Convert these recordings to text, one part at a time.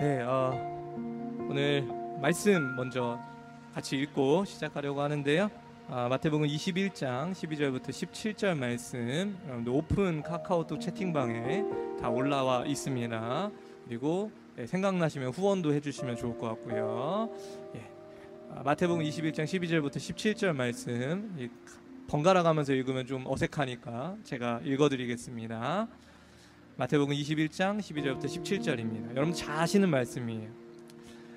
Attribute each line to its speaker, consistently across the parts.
Speaker 1: 네, 어, 오늘 말씀 먼저 같이 읽고 시작하려고 하는데요. 아, 마태복음 21장 12절부터 17절 말씀 오픈 카카오톡 채팅방에 다 올라와 있습니다. 그리고 네, 생각나시면 후원도 해주시면 좋을 것 같고요. 예. 아, 마태복음 21장 12절부터 17절 말씀 이, 번갈아 가면서 읽으면 좀 어색하니까 제가 읽어드리겠습니다. 마태복음 21장 12절부터 17절입니다. 여러분 잘 아시는 말씀이에요.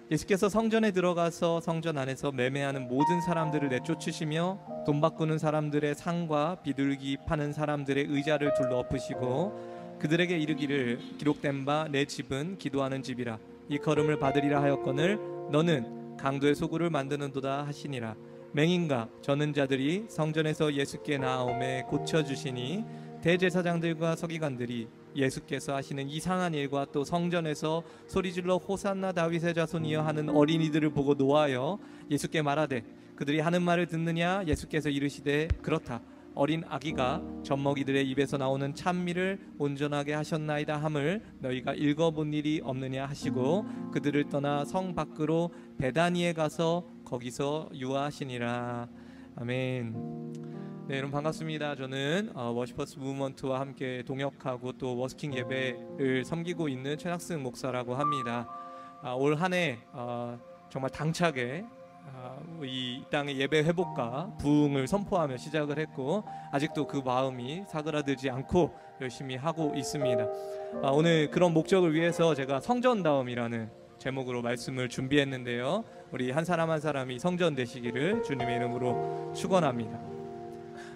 Speaker 1: 예수께서 성전에 들어가서 성전 안에서 매매하는 모든 사람들을 내쫓으시며 돈 바꾸는 사람들의 상과 비둘기 파는 사람들의 의자를 둘러 엎으시고 그들에게 이르기를 기록된 바 내 집은 기도하는 집이라 이 걸음을 받으리라 하였거늘 너는 강도의 소굴을 만드는도다 하시니라 맹인과 저는 자들이 성전에서 예수께 나아옴에 고쳐 주시니 대제사장들과 서기관들이 예수께서 하시는 이상한 일과 또 성전에서 소리질러 호산나 다윗의 자손이여 하는 어린이들을 보고 노하여 예수께 말하되 그들이 하는 말을 듣느냐? 예수께서 이르시되 그렇다. 어린 아기가 젖먹이들의 입에서 나오는 찬미를 온전하게 하셨나이다 함을 너희가 읽어본 일이 없느냐 하시고 그들을 떠나 성 밖으로 베다니에 가서 거기서 유하시니라. 아멘. 네, 여러분 반갑습니다. 저는 어, Worshipers Movement와 함께 동역하고 또 워스킹 예배를 섬기고 있는 최낙승 목사라고 합니다. 아, 올 한해 어, 정말 당차게 어, 이 땅의 예배 회복과 부흥을 선포하며 시작을 했고 아직도 그 마음이 사그라들지 않고 열심히 하고 있습니다. 아, 오늘 그런 목적을 위해서 제가 성전다움이라는 제목으로 말씀을 준비했는데요. 우리 한 사람 한 사람이 성전 되시기를 주님의 이름으로 축원합니다.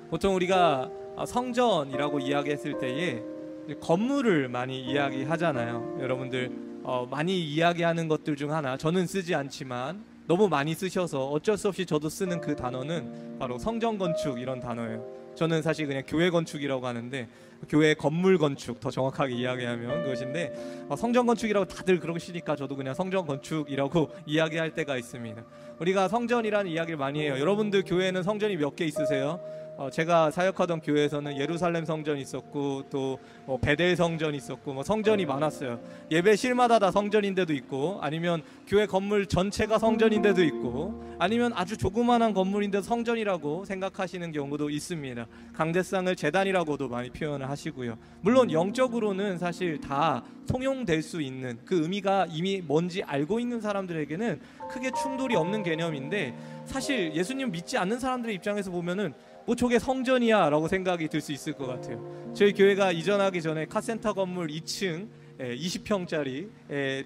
Speaker 1: 보통 우리가 성전이라고 이야기했을 때에 건물을 많이 이야기하잖아요. 여러분들 어, 많이 이야기하는 것들 중 하나 저는 쓰지 않지만 너무 많이 쓰셔서 어쩔 수 없이 저도 쓰는 그 단어는 바로 성전 건축 이런 단어예요. 저는 사실 그냥 교회 건축이라고 하는데 교회 건물 건축 더 정확하게 이야기하면 그것인데 어, 성전 건축이라고 다들 그러시니까 저도 그냥 성전 건축이라고 이야기할 때가 있습니다. 우리가 성전이라는 이야기를 많이 해요. 여러분들 교회에는 성전이 몇 개 있으세요? 어, 제가 사역하던 교회에서는 예루살렘 성전 있었고 또 뭐 베델 성전 있었고 뭐 성전이 많았어요. 예배실마다 다 성전인데도 있고 아니면 교회 건물 전체가 성전인데도 있고 아니면 아주 조그마한 건물인데 성전이라고 생각하시는 경우도 있습니다. 강대상을 재단이라고도 많이 표현을 하시고요. 물론 영적으로는 사실 다 통용될 수 있는 그 의미가 이미 뭔지 알고 있는 사람들에게는 크게 충돌이 없는 개념인데 사실 예수님 믿지 않는 사람들의 입장에서 보면은 뭐 저게 성전이야라고 생각이 들 수 있을 것 같아요. 저희 교회가 이전하기 전에 카센터 건물 2층 20평짜리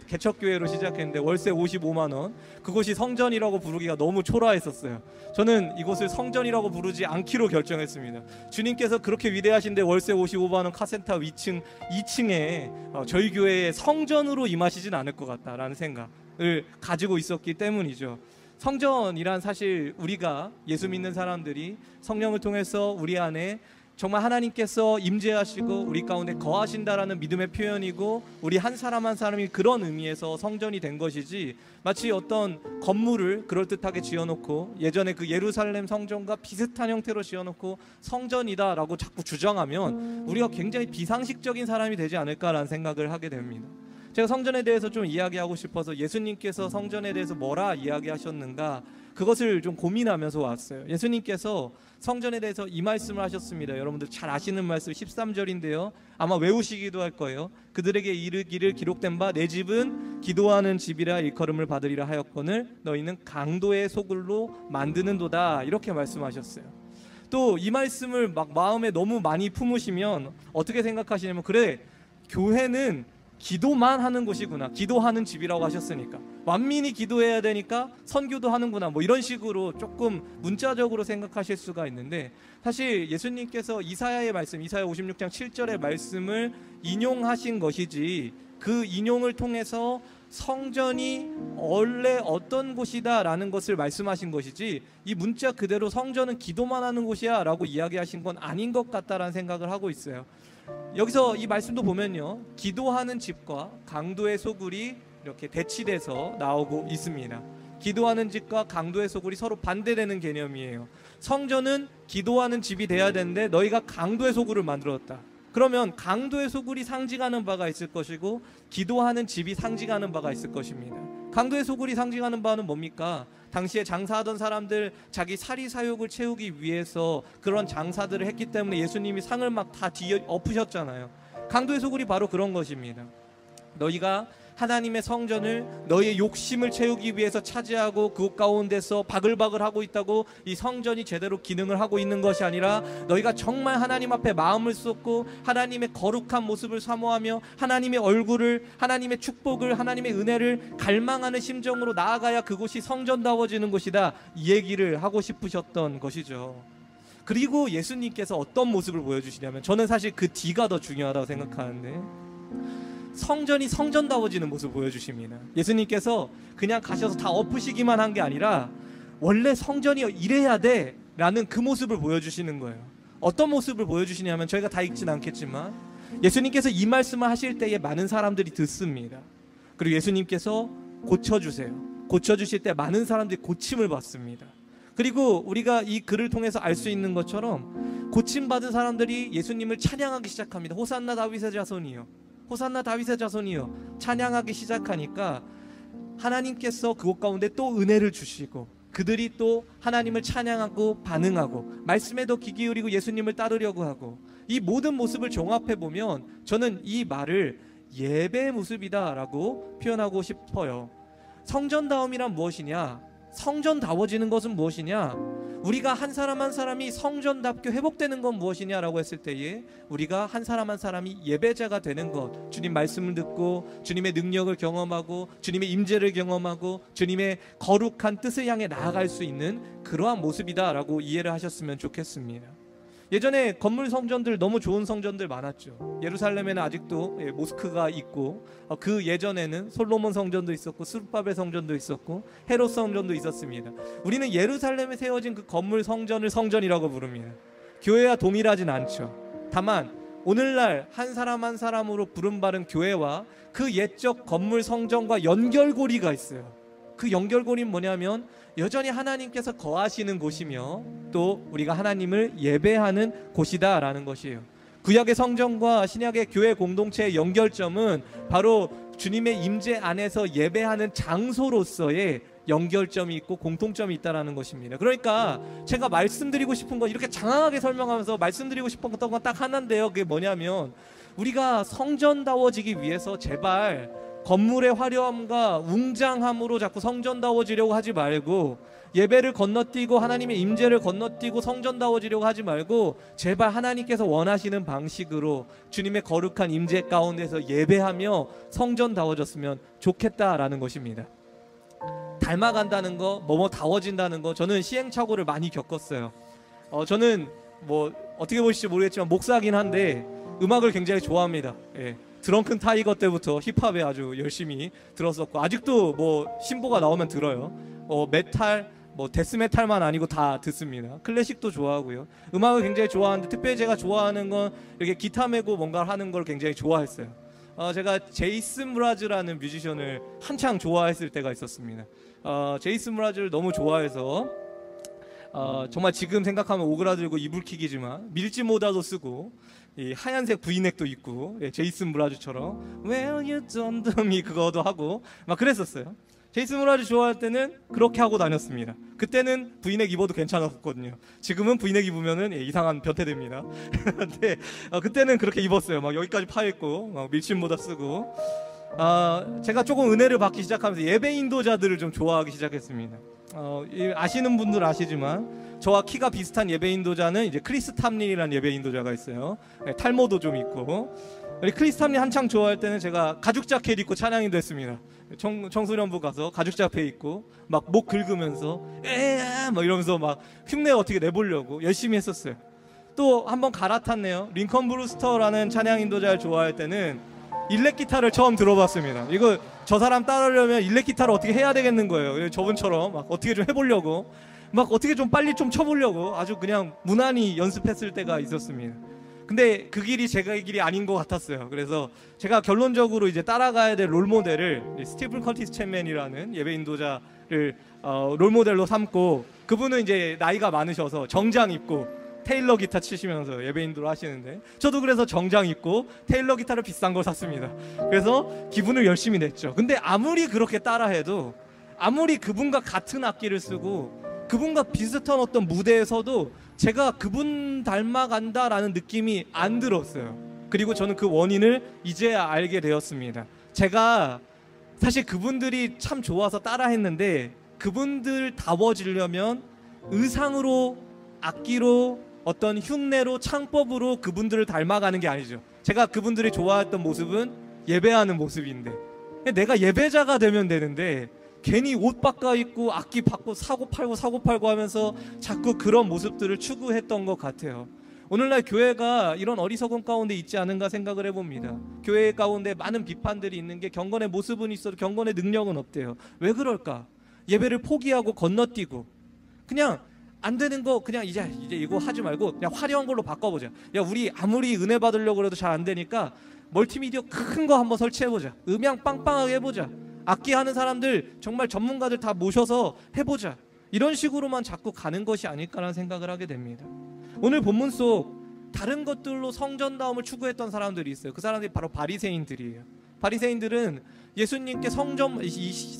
Speaker 1: 개척교회로 시작했는데 월세 55만 원. 그곳이 성전이라고 부르기가 너무 초라했었어요. 저는 이곳을 성전이라고 부르지 않기로 결정했습니다. 주님께서 그렇게 위대하신데 월세 55만 원 카센터 2층 2층에 어, 저희 교회에 성전으로 임하시진 않을 것 같다라는 생각을 가지고 있었기 때문이죠. 성전이란 사실 우리가 예수 믿는 사람들이 성령을 통해서 우리 안에 정말 하나님께서 임재하시고 우리 가운데 거하신다라는 믿음의 표현이고 우리 한 사람 한 사람이 그런 의미에서 성전이 된 것이지 마치 어떤 건물을 그럴듯하게 지어놓고 예전에 그 예루살렘 성전과 비슷한 형태로 지어놓고 성전이다라고 자꾸 주장하면 우리가 굉장히 비상식적인 사람이 되지 않을까라는 생각을 하게 됩니다. 제가 성전에 대해서 좀 이야기하고 싶어서 예수님께서 성전에 대해서 뭐라 이야기하셨는가 그것을 좀 고민하면서 왔어요. 예수님께서 성전에 대해서 이 말씀을 하셨습니다. 여러분들 잘 아시는 말씀 13절인데요. 아마 외우시기도 할 거예요. 그들에게 이르기를 기록된 바 내 집은 기도하는 집이라 일컬음을 받으리라 하였거늘 너희는 강도의 소굴로 만드는도다 이렇게 말씀하셨어요. 또 이 말씀을 막 마음에 너무 많이 품으시면 어떻게 생각하시냐면 그래 교회는 기도만 하는 곳이구나. 기도하는 집이라고 하셨으니까. 만민이 기도해야 되니까 선교도 하는구나. 뭐 이런 식으로 조금 문자적으로 생각하실 수가 있는데 사실 예수님께서 이사야의 말씀, 이사야 56장 7절의 말씀을 인용하신 것이지 그 인용을 통해서 성전이 원래 어떤 곳이다라는 것을 말씀하신 것이지 이 문자 그대로 성전은 기도만 하는 곳이야라고 이야기하신 건 아닌 것 같다라는 생각을 하고 있어요. 여기서 이 말씀도 보면요. 기도하는 집과 강도의 소굴이 이렇게 대치돼서 나오고 있습니다. 기도하는 집과 강도의 소굴이 서로 반대되는 개념이에요. 성전은 기도하는 집이 돼야 되는데 너희가 강도의 소굴을 만들었다. 그러면 강도의 소굴이 상징하는 바가 있을 것이고 기도하는 집이 상징하는 바가 있을 것입니다. 강도의 소굴이 상징하는 바는 뭡니까? 당시에 장사하던 사람들 자기 사리 사욕을 채우기 위해서 그런 장사들을 했기 때문에 예수님이 상을 막 다 뒤 엎으셨잖아요. 강도의 소굴이 바로 그런 것입니다. 너희가 하나님의 성전을 너희의 욕심을 채우기 위해서 차지하고 그 가운데서 바글바글 하고 있다고 이 성전이 제대로 기능을 하고 있는 것이 아니라 너희가 정말 하나님 앞에 마음을 쏟고 하나님의 거룩한 모습을 사모하며 하나님의 얼굴을 하나님의 축복을 하나님의 은혜를 갈망하는 심정으로 나아가야 그곳이 성전다워지는 곳이다 이 얘기를 하고 싶으셨던 것이죠. 그리고 예수님께서 어떤 모습을 보여주시냐면 저는 사실 그 뒤가 더 중요하다고 생각하는데 성전이 성전다워지는 모습을 보여주십니다. 예수님께서 그냥 가셔서 다 엎으시기만 한 게 아니라 원래 성전이 이래야 돼 라는 그 모습을 보여주시는 거예요. 어떤 모습을 보여주시냐면 저희가 다 읽진 않겠지만 예수님께서 이 말씀을 하실 때에 많은 사람들이 듣습니다. 그리고 예수님께서 고쳐주세요. 고쳐주실 때 많은 사람들이 고침을 받습니다. 그리고 우리가 이 글을 통해서 알 수 있는 것처럼 고침받은 사람들이 예수님을 찬양하기 시작합니다. 호산나 다윗의 자손이요. 호산나 다윗의 자손이요 찬양하기 시작하니까 하나님께서 그곳 가운데 또 은혜를 주시고 그들이 또 하나님을 찬양하고 반응하고 말씀에도 귀 기울이고 예수님을 따르려고 하고 이 모든 모습을 종합해 보면 저는 이 말을 예배의 모습이다라고 표현하고 싶어요. 성전다움이란 무엇이냐? 성전다워지는 것은 무엇이냐? 우리가 한 사람 한 사람이 성전답게 회복되는 건 무엇이냐라고 했을 때에 우리가 한 사람 한 사람이 예배자가 되는 것 주님 말씀을 듣고 주님의 능력을 경험하고 주님의 임재를 경험하고 주님의 거룩한 뜻을 향해 나아갈 수 있는 그러한 모습이다라고 이해를 하셨으면 좋겠습니다. 예전에 건물 성전들 너무 좋은 성전들 많았죠. 예루살렘에는 아직도 예, 모스크가 있고 어, 그 예전에는 솔로몬 성전도 있었고 스룹바벨 성전도 있었고 헤롯 성전도 있었습니다. 우리는 예루살렘에 세워진 그 건물 성전을 성전이라고 부릅니다. 교회와 동일하진 않죠. 다만 오늘날 한 사람 한 사람으로 부름받은 교회와 그 옛적 건물 성전과 연결고리가 있어요. 그 연결고리는 뭐냐면 여전히 하나님께서 거하시는 곳이며 또 우리가 하나님을 예배하는 곳이다라는 것이에요. 구약의 성전과 신약의 교회 공동체의 연결점은 바로 주님의 임재 안에서 예배하는 장소로서의 연결점이 있고 공통점이 있다라는 것입니다. 그러니까 제가 말씀드리고 싶은 건 이렇게 장황하게 설명하면서 말씀드리고 싶은 건딱 하나인데요. 그게 뭐냐면 우리가 성전다워지기 위해서 제발 건물의 화려함과 웅장함으로 자꾸 성전다워지려고 하지 말고 예배를 건너뛰고 하나님의 임재를 건너뛰고 성전다워지려고 하지 말고 제발 하나님께서 원하시는 방식으로 주님의 거룩한 임재 가운데서 예배하며 성전다워졌으면 좋겠다라는 것입니다. 닮아간다는 거, 뭐뭐 다워진다는 거 저는 시행착오를 많이 겪었어요. 어, 저는 뭐 어떻게 보실지 모르겠지만 목사긴 한데 음악을 굉장히 좋아합니다. 예. 드렁큰 타이거 때부터 힙합에 아주 열심히 들었었고 아직도 뭐 신보가 나오면 들어요. 어, 메탈 뭐 데스메탈만 아니고 다 듣습니다. 클래식도 좋아하고요. 음악을 굉장히 좋아하는데 특별히 제가 좋아하는 건 이렇게 기타 메고 뭔가를 하는 걸 굉장히 좋아했어요. 어, 제가 제이슨 무라즈라는 뮤지션을 한창 좋아했을 때가 있었습니다. 어, 제이슨 무라즈를 너무 좋아해서 어, 정말 지금 생각하면 오그라들고 이불킥이지만 밀지 모다도 쓰고 이 하얀색 브이넥도 있고 예, 제이슨 무라즈처럼 Well you don't do me 그거도 하고 막 그랬었어요. 제이슨 무라즈 좋아할 때는 그렇게 하고 다녔습니다. 그때는 브이넥 입어도 괜찮았거든요. 지금은 브이넥 입으면은 예, 이상한 변태됩니다. 근데 어, 그때는 그렇게 입었어요. 막 여기까지 파 있고 막 밀짚 모자 쓰고. 아, 제가 조금 은혜를 받기 시작하면서 예배 인도자들을 좀 좋아하기 시작했습니다. 어, 아시는 분들 아시지만 저와 키가 비슷한 예배 인도자는 이제 크리스 탐린이라는 예배 인도자가 있어요. 네, 탈모도 좀 있고. 크리스 탐린 한창 좋아할 때는 제가 가죽 자켓 입고 찬양인도 했습니다. 청, 청소년부 가서 가죽 자켓 입고 막 목 긁으면서 에막 이러면서 막 흉내 어떻게 내보려고 열심히 했었어요. 또 한번 갈아탔네요. 링컨 브루스터라는 찬양 인도자를 좋아할 때는 일렉 기타를 처음 들어봤습니다. 이거 저 사람 따르려면 일렉 기타를 어떻게 해야 되겠는 거예요. 저분처럼 막 어떻게 좀 해보려고 막 어떻게 좀 빨리 좀 쳐보려고 아주 그냥 무난히 연습했을 때가 있었습니다. 근데 그 길이 저의 길이 아닌 것 같았어요. 그래서 제가 결론적으로 이제 따라가야 될 롤모델을 스티븐 커티스 챗맨이라는 예배 인도자를 어, 롤모델로 삼고 그분은 이제 나이가 많으셔서 정장 입고 테일러 기타 치시면서 예배인들 하시는데 저도 그래서 정장 입고 테일러 기타를 비싼 걸 샀습니다. 그래서 기분을 열심히 냈죠. 근데 아무리 그렇게 따라해도 아무리 그분과 같은 악기를 쓰고 그분과 비슷한 어떤 무대에서도 제가 그분 닮아간다라는 느낌이 안 들었어요. 그리고 저는 그 원인을 이제야 알게 되었습니다. 제가 사실 그분들이 참 좋아서 따라했는데 그분들 다워지려면 의상으로 악기로 어떤 흉내로 창법으로 그분들을 닮아가는 게 아니죠. 제가 그분들이 좋아했던 모습은 예배하는 모습인데 내가 예배자가 되면 되는데 괜히 옷 바꿔 입고 악기 바꿔 사고 팔고 사고 팔고 하면서 자꾸 그런 모습들을 추구했던 것 같아요. 오늘날 교회가 이런 어리석은 가운데 있지 않은가 생각을 해봅니다. 교회 가운데 많은 비판들이 있는 게 경건의 모습은 있어도 경건의 능력은 없대요. 왜 그럴까? 예배를 포기하고 건너뛰고 그냥 안 되는 거 그냥 이제 이제 이거 하지 말고 그냥 화려한 걸로 바꿔보자. 야 우리 아무리 은혜 받으려고 해도 잘 안 되니까 멀티미디어 큰 거 한번 설치해보자. 음향 빵빵하게 해보자. 악기 하는 사람들 정말 전문가들 다 모셔서 해보자. 이런 식으로만 자꾸 가는 것이 아닐까라는 생각을 하게 됩니다. 오늘 본문 속 다른 것들로 성전다움을 추구했던 사람들이 있어요. 그 사람들이 바로 바리새인들이에요. 바리새인들은 예수님께 성전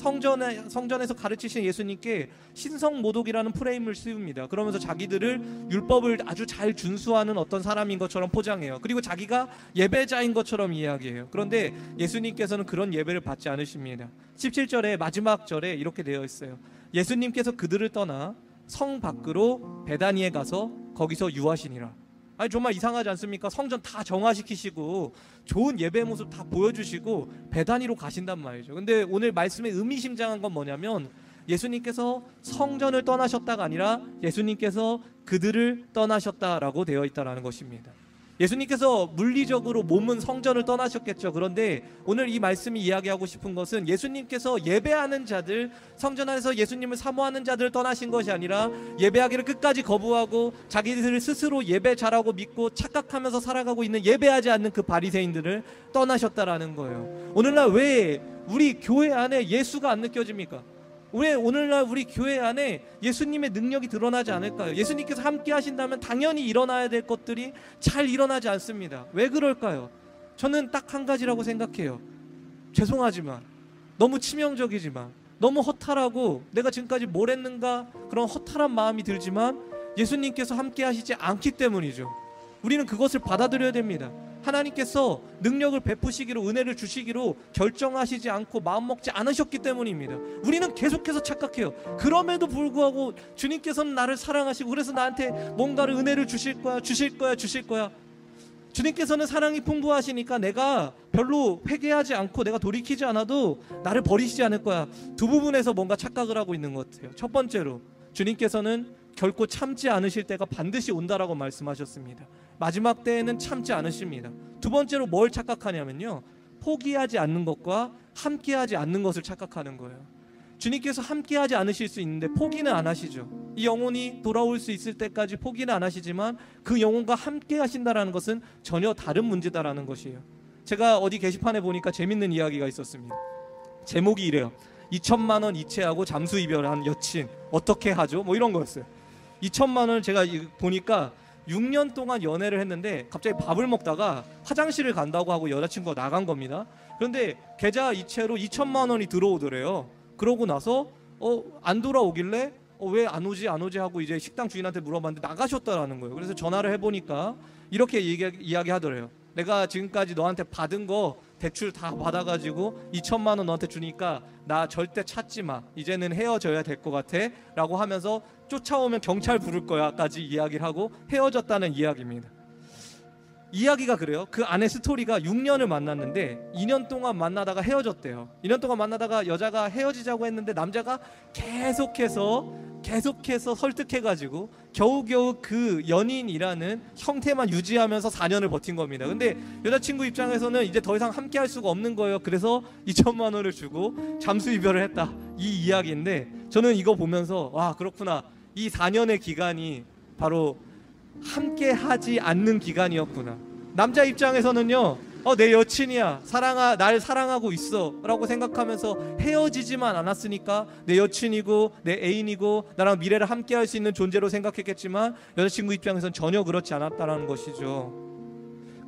Speaker 1: 성전에 성전에서 가르치신 예수님께 신성 모독이라는 프레임을 씌웁니다. 그러면서 자기들을 율법을 아주 잘 준수하는 어떤 사람인 것처럼 포장해요. 그리고 자기가 예배자인 것처럼 이야기해요. 그런데 예수님께서는 그런 예배를 받지 않으십니다. 17절에 마지막 절에 이렇게 되어 있어요. 예수님께서 그들을 떠나 성 밖으로 베다니에 가서 거기서 유하시니라. 아니 정말 이상하지 않습니까? 성전 다 정화시키시고 좋은 예배 모습 다 보여주시고 배단위로 가신단 말이죠. 근데 오늘 말씀에 의미심장한 건 뭐냐면 예수님께서 성전을 떠나셨다가 아니라 예수님께서 그들을 떠나셨다라고 되어 있다라는 것입니다. 예수님께서 물리적으로 몸은 성전을 떠나셨겠죠. 그런데 오늘 이 말씀이 이야기하고 싶은 것은 예수님께서 예배하는 자들, 성전 안에서 예수님을 사모하는 자들을 떠나신 것이 아니라 예배하기를 끝까지 거부하고 자기들 스스로 예배 잘하고 믿고 착각하면서 살아가고 있는 예배하지 않는 그 바리새인들을 떠나셨다라는 거예요. 오늘날 왜 우리 교회 안에 예수가 안 느껴집니까? 왜 오늘날 우리 교회 안에 예수님의 능력이 드러나지 않을까요? 예수님께서 함께 하신다면 당연히 일어나야 될 것들이 잘 일어나지 않습니다. 왜 그럴까요? 저는 딱 한 가지라고 생각해요. 죄송하지만 너무 치명적이지만 너무 허탈하고 내가 지금까지 뭘 했는가 그런 허탈한 마음이 들지만 예수님께서 함께 하시지 않기 때문이죠. 우리는 그것을 받아들여야 됩니다. 하나님께서 능력을 베푸시기로 은혜를 주시기로 결정하시지 않고 마음 먹지 않으셨기 때문입니다. 우리는 계속해서 착각해요. 그럼에도 불구하고 주님께서는 나를 사랑하시고 그래서 나한테 뭔가를 은혜를 주실 거야, 주실 거야, 주실 거야. 주님께서는 사랑이 풍부하시니까 내가 별로 회개하지 않고 내가 돌이키지 않아도 나를 버리시지 않을 거야. 두 부분에서 뭔가 착각을 하고 있는 것 같아요. 첫 번째로 주님께서는 결코 참지 않으실 때가 반드시 온다라고 말씀하셨습니다. 마지막 때에는 참지 않으십니다. 두 번째로 뭘 착각하냐면요. 포기하지 않는 것과 함께하지 않는 것을 착각하는 거예요. 주님께서 함께하지 않으실 수 있는데 포기는 안 하시죠. 이 영혼이 돌아올 수 있을 때까지 포기는 안 하시지만 그 영혼과 함께 하신다라는 것은 전혀 다른 문제다라는 것이에요. 제가 어디 게시판에 보니까 재밌는 이야기가 있었습니다. 제목이 이래요. 2천만 원 이체하고 잠수 이별한 여친 어떻게 하죠? 뭐 이런 거였어요. 2천만 원을 제가 보니까 6년 동안 연애를 했는데 갑자기 밥을 먹다가 화장실을 간다고 하고 여자친구가 나간 겁니다. 그런데 계좌 이체로 2천만 원이 들어오더래요. 그러고 나서 어, 안 돌아오길래 어, 왜 안 오지 안 오지 하고 이제 식당 주인한테 물어봤는데 나가셨다라는 거예요. 그래서 전화를 해보니까 이렇게 얘기, 이야기하더래요. 내가 지금까지 너한테 받은 거 대출 다 받아가지고 2천만 원 너한테 주니까 나 절대 찾지 마. 이제는 헤어져야 될 것 같아. 라고 하면서 쫓아오면 경찰 부를 거야까지 이야기를 하고 헤어졌다는 이야기입니다. 이야기가 그래요. 그 안에 스토리가 6년을 만났는데 2년 동안 만나다가 헤어졌대요. 2년 동안 만나다가 여자가 헤어지자고 했는데 남자가 계속해서 계속해서 설득해가지고 겨우겨우 그 연인이라는 형태만 유지하면서 4년을 버틴 겁니다. 근데 여자친구 입장에서는 이제 더 이상 함께 할 수가 없는 거예요. 그래서 2천만 원을 주고 잠수 이별을 했다. 이 이야기인데 저는 이거 보면서 와, 그렇구나. 이 4년의 기간이 바로 함께 하지 않는 기간이었구나. 남자 입장에서는요. 어, 내 여친이야. 사랑하, 날 사랑하고 있어. 라고 생각하면서 헤어지지만 않았으니까 내 여친이고 내 애인이고 나랑 미래를 함께 할 수 있는 존재로 생각했겠지만 여자친구 입장에선 전혀 그렇지 않았다라는 것이죠.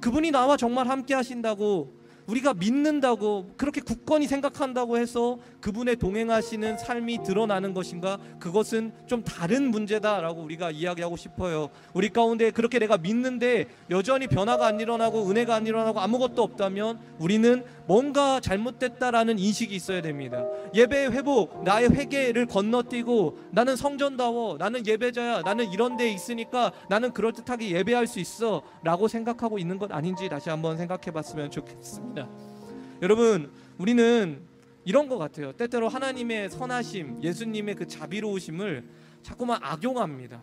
Speaker 1: 그분이 나와 정말 함께 하신다고 우리가 믿는다고 그렇게 굳건히 생각한다고 해서 그분의 동행하시는 삶이 드러나는 것인가 그것은 좀 다른 문제다라고 우리가 이야기하고 싶어요. 우리 가운데 그렇게 내가 믿는데 여전히 변화가 안 일어나고 은혜가 안 일어나고 아무것도 없다면 우리는 뭔가 잘못됐다라는 인식이 있어야 됩니다. 예배 회복, 나의 회개를 건너뛰고 나는 성전다워, 나는 예배자야, 나는 이런 데 있으니까 나는 그럴듯하게 예배할 수 있어 라고 생각하고 있는 것 아닌지 다시 한번 생각해 봤으면 좋겠습니다. 여러분, 우리는 이런 것 같아요. 때때로 하나님의 선하심, 예수님의 그 자비로우심을 자꾸만 악용합니다.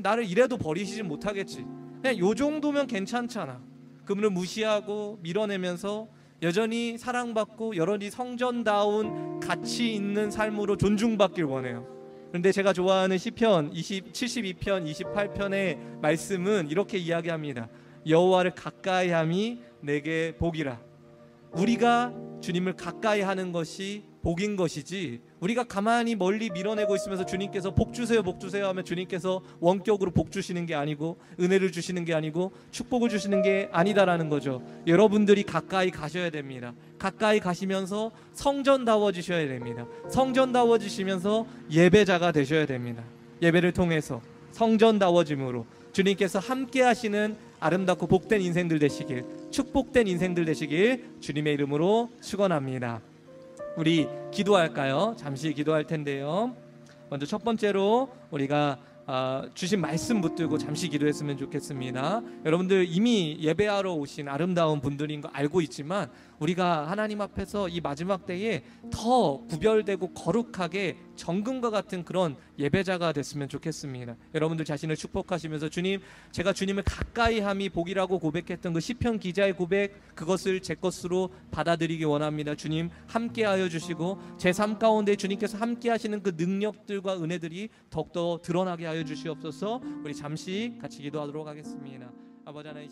Speaker 1: 나를 이래도 버리시지 못하겠지. 그냥 요 정도면 괜찮잖아. 그분을 무시하고 밀어내면서 여전히 사랑받고 여전히 성전다운 가치 있는 삶으로 존중받길 원해요. 그런데 제가 좋아하는 시편 20, 72편 28편의 말씀은 이렇게 이야기합니다. 여호와를 가까이함이 내게 복이라. 우리가 주님을 가까이 하는 것이 복인 것이지 우리가 가만히 멀리 밀어내고 있으면서 주님께서 복 주세요 복 주세요 하면 주님께서 원격으로 복 주시는 게 아니고 은혜를 주시는 게 아니고 축복을 주시는 게 아니다라는 거죠. 여러분들이 가까이 가셔야 됩니다. 가까이 가시면서 성전다워지셔야 됩니다. 성전다워지시면서 예배자가 되셔야 됩니다. 예배를 통해서 성전다워짐으로 주님께서 함께 하시는 아름답고 복된 인생들 되시길 축복된 인생들 되시길 주님의 이름으로 축원합니다. 우리 기도할까요? 잠시 기도할 텐데요. 먼저 첫 번째로 우리가 아, 주신 말씀 붙들고 잠시 기도했으면 좋겠습니다. 여러분들 이미 예배하러 오신 아름다운 분들인 거 알고 있지만 우리가 하나님 앞에서 이 마지막 때에 더 구별되고 거룩하게 정금과 같은 그런 예배자가 됐으면 좋겠습니다. 여러분들 자신을 축복하시면서 주님, 제가 주님을 가까이 함이 복이라고 고백했던 그 시편 기자의 고백 그것을 제 것으로 받아들이기 원합니다. 주님 함께하여 주시고 제 삶 가운데 주님께서 함께하시는 그 능력들과 은혜들이 더욱더 드러나게 하여 주시옵소서. 우리 잠시 같이 기도하도록 하겠습니다. 아버지 하나님.